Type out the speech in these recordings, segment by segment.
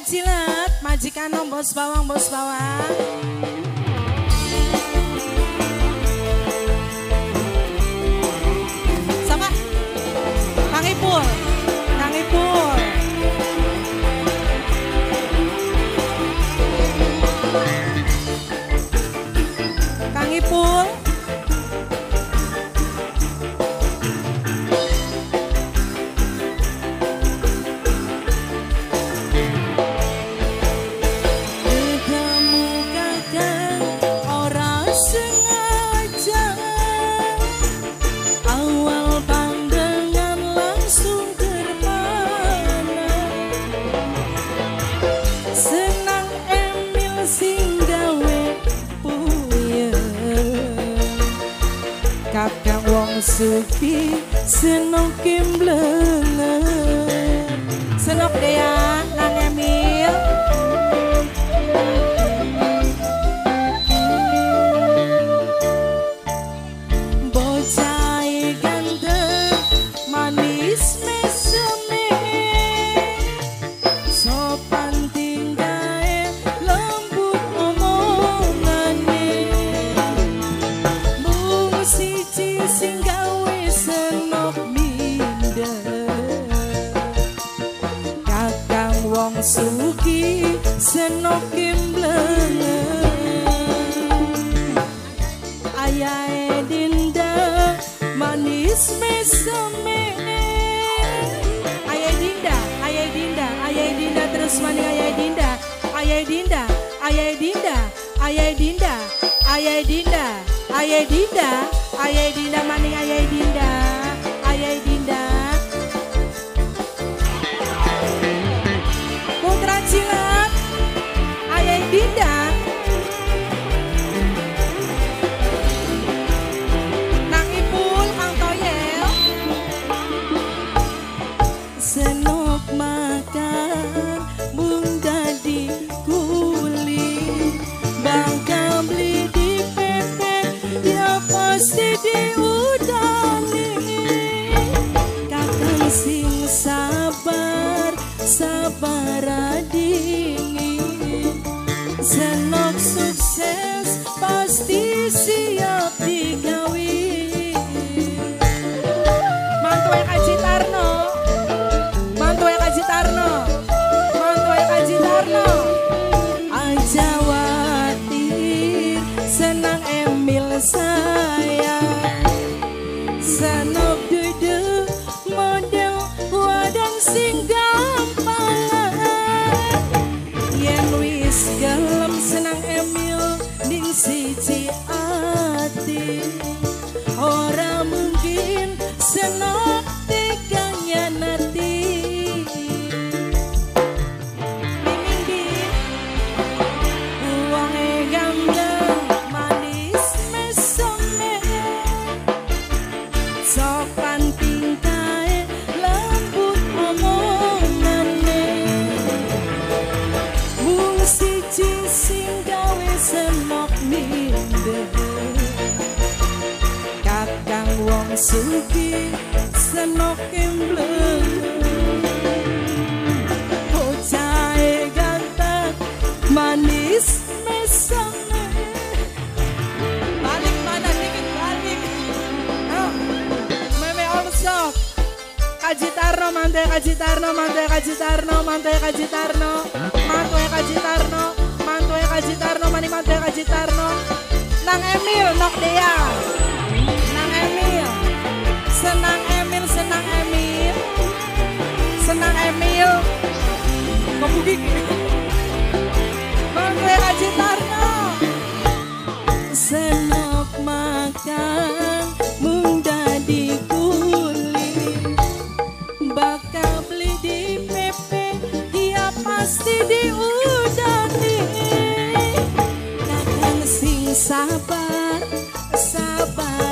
Cilet, majikan bos bawang bos bawang. Kakak wong suki senok kimblengan Senok suki senok kimblengan Ayae Dinda manis mesame. Ayae Dinda, Ayae Dinda, Ayae Dinda terus maning Ayae Dinda Ayae Dinda, Ayae Dinda, Ayae Dinda, Ayae Dinda, Ayae Dinda, Ayae Dinda maning Ayae Dinda Senok suki senok emblem Bocahe ganteng manis mesone Balik mana dikit balik. Ayo. Meme all stop Kaji Tarno, mantu Kaji Tarno, mantu Kaji Tarno, mantu Kaji Tarno, mantu Kaji Tarno, mantu Kaji Tarno, mani mantu Kaji Tarno. Nang Emil, nok dia. Kaji Tarno. Senok makan mung dadi kuli bakal beli di PP ya pasti diudani kakang sing sabar sabar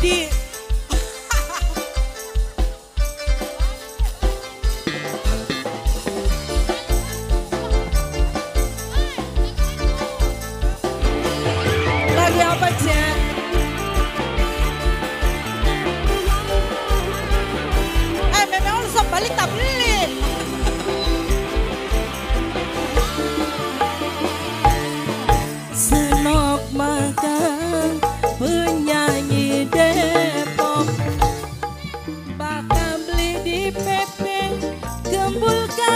Di. volcán.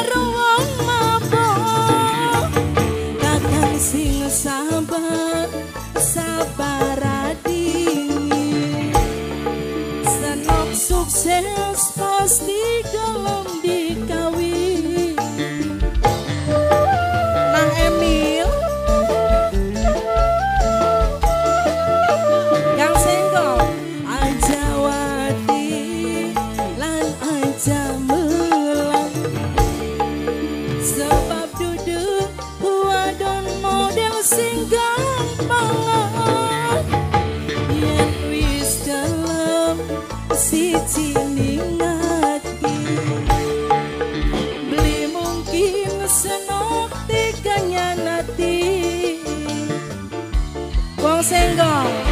seno di kanya nati Wong senggol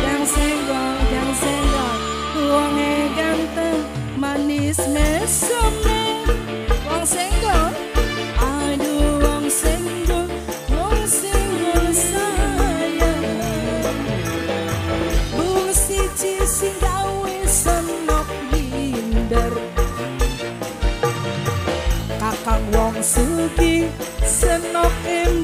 Send up in